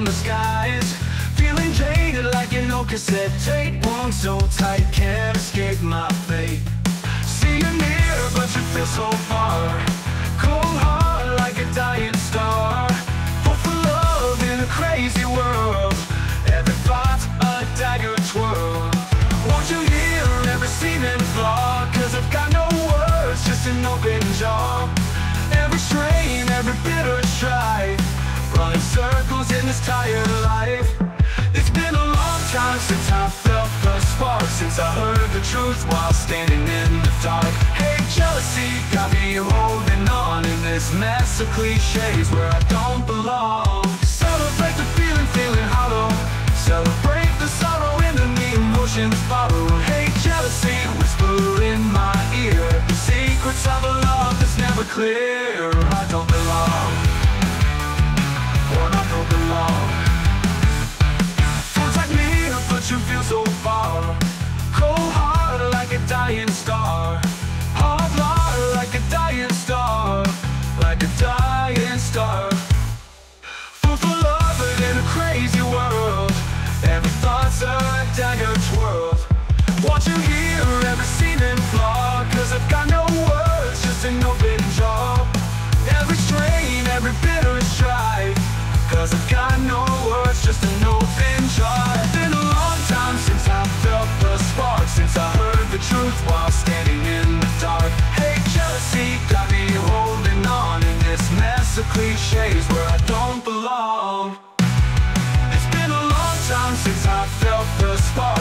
from the skies. Feeling jaded like an old cassette tape. One so tight, can't escape my fate. See you near, but you feel so far. Cold heart like a dying star. Hope for love in a crazy world. Every thought's a dagger twirl. Won't you hear every and flaw? Cause I've got no words, just an open jaw. Every strain, every bitter time since I felt the spark Since I heard the truth while standing in the dark. Hey, jealousy got me holding on In this mess of cliches where I don't belong. Celebrate the feeling, feeling hollow. Celebrate the sorrow in the emotions follow. Hey, jealousy, whisper in my ear The secrets of a love that's never clear star.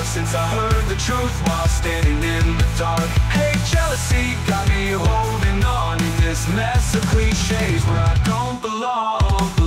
since I heard the truth while standing in the dark. Hey, jealousy got me holding on in this mess of cliches where I don't belong.